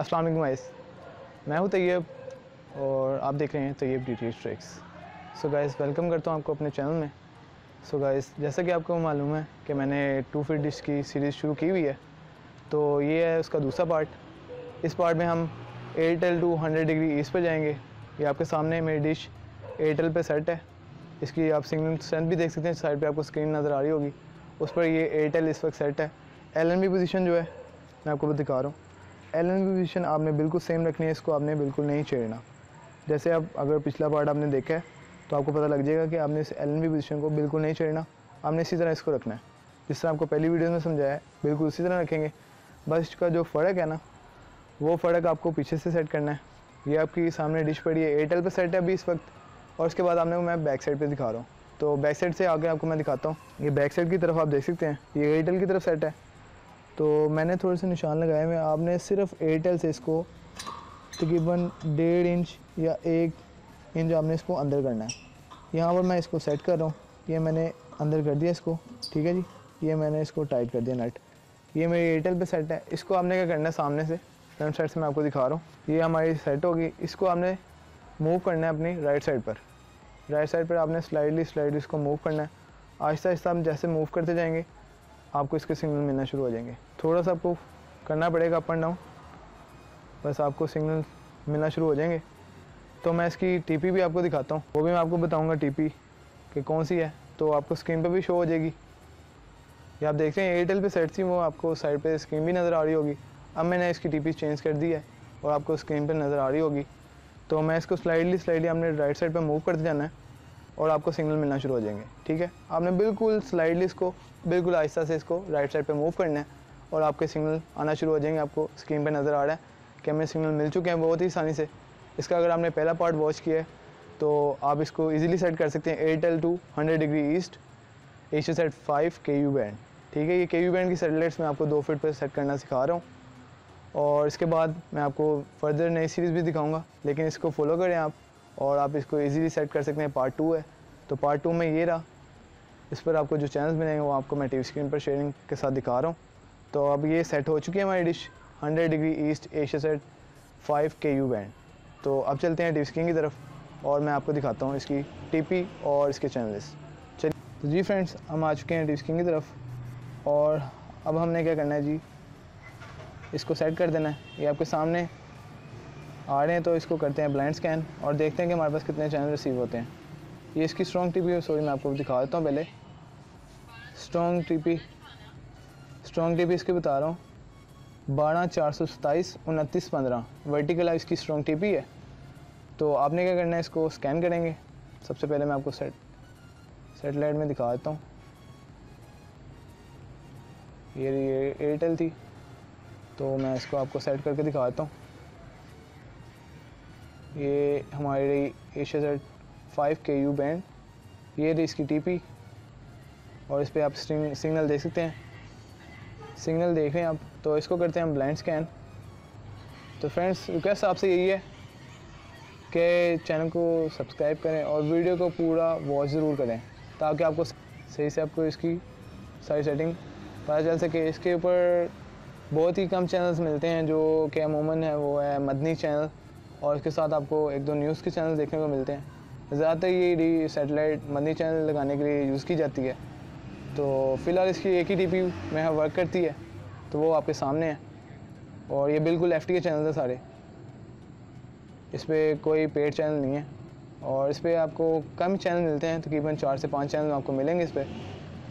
अस्सलाम वालेकुम गाइस मैं हूँ तैयब और आप देख रहे हैं Tayyab D T tricks so guys welcome करता हूँ आपको अपने चैनल में. सो so गाइस जैसा कि आपको मालूम है कि मैंने टू फिट डिश की सीरीज़ शुरू की हुई है तो ये है उसका दूसरा पार्ट इस पार्ट में हम Airtel two hundred degree east पर जाएँगे. ये आपके सामने मेरी डिश एयरटेल पर सेट है. इसकी आप सिग्नल स्ट्रेंथ भी देख सकते हैं साइड पर आपको स्क्रीन नज़र आ रही होगी. उस पर ये एयरटेल इस वक्त सेट है. एल एन बी पोजिशन जो है, मैं आपको दिखा रहा हूँ. एल एन पोजिशन आपने बिल्कुल सेम रखनी है, इसको आपने बिल्कुल नहीं छेड़ना। जैसे आप अगर पिछला पार्ट आपने देखा है तो आपको पता लग जाएगा कि आपने इस एल एन पोजिशन को बिल्कुल नहीं छेड़ना। आपने इसी तरह इसको रखना है। जिस तरह आपको पहली वीडियो में समझाया है, बिल्कुल उसी तरह रखेंगे। बस इसका जो फ़र्क है ना, वो फ़र्क आपको पीछे से सेट करना है। ये आपकी सामने डिश पड़ी है एयरटेल पर सेट है अभी इस वक्त। और उसके बाद आपने मैं बैक साइड पर दिखा रहा हूँ। तो बैक साइड से आगे आपको मैं दिखाता हूँ। ये बैक साइड की तरफ़ आप देख सकते हैं, ये एयरटेल की तरफ़ सेट है। तो मैंने थोड़े से निशान लगाए हुए आपने सिर्फ़ एयरटेल से इसको तकरीबन डेढ़ इंच या एक इंच आपने इसको अंदर करना है। यहाँ पर मैं इसको सेट कर रहा हूँ। ये मैंने अंदर कर दिया इसको, ठीक है जी? ये मैंने इसको टाइट कर दिया नट ये मेरी एयरटेल पे सेट है। इसको आपने क्या करना है सामने से? फ्रंट साइड से मैं आपको दिखा रहा हूँ। ये हमारी सेट होगी। इसको आपने मूव करना है अपनी राइट साइड पर। राइट साइड पर आपने स्लाइडली स्लाइडली इसको मूव करना है। आहिस्ता आहिस्ता हम जैसे मूव करते जाएँगे आपको इसके सिग्नल मिलना शुरू हो जाएँगे। थोड़ा सा आपको करना पड़ेगा अप एंड डाउन बस आपको सिग्नल मिलना शुरू हो जाएँगे। तो मैं इसकी टीपी भी आपको दिखाता हूँ। वो भी मैं आपको बताऊँगा टीपी कि कौन सी है। तो आपको स्क्रीन पर भी शो हो जाएगी। ये आप देखते हैं एयरटेल पे सेट थी, वो आपको साइड पे स्क्रीन भी नज़र आ रही होगी। अब मैंने इसकी टीपी चेंज कर दी है और आपको स्क्रीन पर नज़र आ रही होगी। तो मैं इसको स्लाइडली स्लाइडली आपने राइट साइड पर मूव करते जाना है। और आपको सिग्नल मिलना शुरू हो जाएँगे, ठीक है? आपने बिल्कुल स्लाइडली इसको, बिल्कुल आहिस्ता से इसको राइट साइड पे मूव करना है और आपके सिग्नल आना शुरू हो जाएँगे। आपको स्क्रीन पे नज़र आ रहा है कि हमें सिग्नल मिल चुके हैं बहुत ही आसानी से। इसका अगर आपने पहला पार्ट वॉच किया है तो आप इसको ईजिली सेट कर सकते हैं। Airtel two hundred degree east Asia sat five K U band ठीक है? ये के यू बैंड की सेटेलाइट्स मैं आपको दो फिट पर सेट करना सिखा रहा हूँ। और इसके बाद मैं आपको फर्दर नई सीरीज़ भी दिखाऊँगा, लेकिन इसको फॉलो करें आप। और आप इसको इजीली सेट कर सकते हैं। पार्ट टू है। तो पार्ट टू में ये रहा। इस पर आपको जो चैनल्स मिलेंगे, वो आपको मैं टीवी स्क्रीन पर शेयरिंग के साथ दिखा रहा हूँ। तो अब ये सेट हो चुकी है हमारी dish 100 degree east Asia sat 5 K U band तो अब चलते हैं टी स्क्रीन की तरफ़ और मैं आपको दिखाता हूँ इसकी टीपी और इसके चैनल्स चलिए तो जी फ्रेंड्स हम आ चुके हैं टी स्क्रीन की तरफ़। और अब हमने क्या करना है जी? इसको सेट कर देना है। ये आपके सामने आ रहे हैं तो इसको करते हैं ब्लाइंड स्कैन और देखते हैं कि हमारे पास कितने चैनल रिसीव होते हैं। ये इसकी स्ट्रॉन्ग टीपी है सॉरी मैं आपको दिखा देता हूँ पहले। स्ट्रॉन्ग टीपी स्ट्रॉन्ग टीपी इसके बता रहा हूँ। बारह, चार सौ सताईस उनतीस, पंद्रह। वर्टिकल इसकी स्ट्रॉन्ग टीपी है। तो आपने क्या करना है, इसको स्कैन करेंगे। सबसे पहले मैं आपको सेट सेटेलाइट में दिखा देता हूँ। ये एयरटेल थी। तो मैं इसको आपको सेट करके दिखा देता हूँ। ये हमारी रही Asia sat five K U band ये रही इसकी टीपी और इस पर आप सिग्नल देख सकते हैं। सिग्नल देख रहे हैं आप तो इसको करते हैं हम ब्लाइंड स्कैन तो फ्रेंड्स रिक्वेस्ट आपसे यही है कि चैनल को सब्सक्राइब करें और वीडियो को पूरा वॉच ज़रूर करें, ताकि आपको सही से आपको इसकी सारी सेटिंग पता चल सके। इसके ऊपर बहुत ही कम चैनल्स मिलते हैं, जो कि अमूमन है, वो है मदनी चैनल और इसके साथ आपको एक दो न्यूज़ के चैनल देखने को मिलते हैं। ज़्यादातर ये सैटेलाइट मनी चैनल लगाने के लिए यूज़ की जाती है। तो फ़िलहाल इसकी एक ही टी पी में वर्क करती है तो वो आपके सामने है। और ये बिल्कुल एफटी के चैनल है सारे। इस पर कोई पेड चैनल नहीं है। और इस पर आपको कम चैनल मिलते हैं, तकरीबन चार से पाँच चैनल आपको मिलेंगे इस पर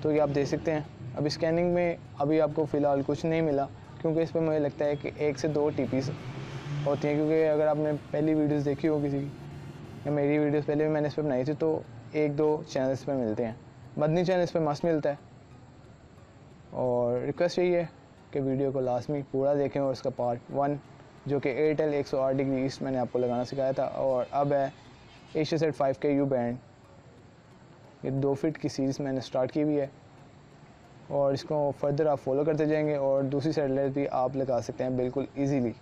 तो ये आप देख सकते हैं। अभी स्कैनिंग में अभी आपको फ़िलहाल कुछ नहीं मिला, क्योंकि इस पर मुझे लगता है कि एक से दो टी होती हैं, क्योंकि अगर आपने पहली वीडियोस देखी हो किसी की, या मेरी वीडियोस पहले भी मैंने इस पर बनाई थी तो एक दो चैनल इस पर मिलते हैं। मदनी चैनल इस पर मस्त मिलता है। और रिक्वेस्ट यही है कि वीडियो को लाजमी पूरा देखें और उसका पार्ट वन जो कि एयरटेल 108 डिग्री ईस्ट मैंने आपको लगाना सिखाया था, और अब है Asia sat five K U band ये दो फिट की सीरीज़ मैंने स्टार्ट की हुई है। और इसको फर्दर आप फॉलो करते जाएँगे, और दूसरी सेटेलाइट भी आप लगा सकते हैं बिल्कुल ईजीली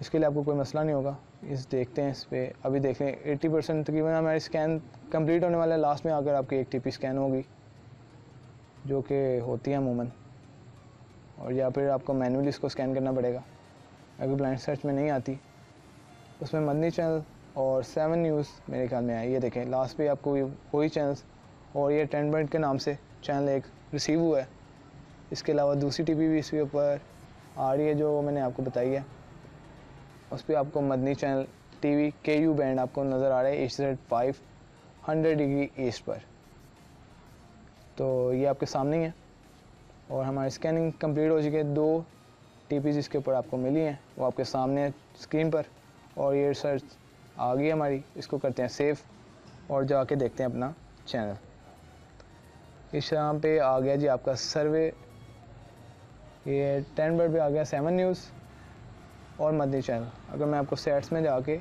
इसके लिए आपको कोई मसला नहीं होगा। इस देखते हैं इस पर अभी देख लें एट्टी परसेंट तकरीबन हमारी स्कैन कंप्लीट होने वाला है। लास्ट में आकर आपकी एक टीपी स्कैन होगी, जो कि होती है अमूमन। और या फिर आपको मैनुअली इसको स्कैन करना पड़ेगा। अगर ब्लाइंड सर्च में नहीं आती। उसमें मदनी चैनल और सेवन न्यूज़ मेरे ख्याल में आए ये देखें लास्ट पे आपको वही चैनल्स और ये टेन पॉइंट के नाम से चैनल एक रिसीव हुआ है। इसके अलावा दूसरी टीवी भी इसके ऊपर आ रही है, जो मैंने आपको बताई है। उस पर आपको Madani channel TV K U band आपको नज़र आ रहा है H five hundred degree east पर। तो ये आपके सामने ही है और हमारी स्कैनिंग कंप्लीट हो चुकी है। दो टी पी जिसके ऊपर आपको मिली हैं, वो आपके सामने है स्क्रीन पर। और ये रिसर्च आ गई हमारी, इसको करते हैं सेव और जाके देखते हैं अपना चैनल इस यहाँ पे आ गया जी आपका सर्वे ये टेन बर्ड पे आ गया सेवन न्यूज़ और मदनी चैनल अगर मैं आपको सेट्स में जाके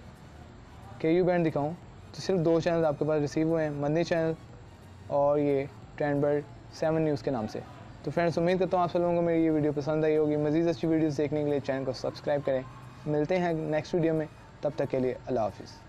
के यू बैंड दिखाऊँ तो सिर्फ़ दो चैनल आपके पास रिसीव हुए हैं मदनी चैनल और ये ट्रेंड बर्ड सेवन न्यूज़ के नाम से। तो फ्रेंड्स उम्मीद करता हूँ आप सब लोगों को मेरी ये वीडियो पसंद आई होगी। मज़ीद अच्छी वीडियोज़ देखने के लिए चैनल को सब्सक्राइब करें। मिलते हैं नेक्स्ट वीडियो में। तब तक के लिए अल्लाह हाफिज़।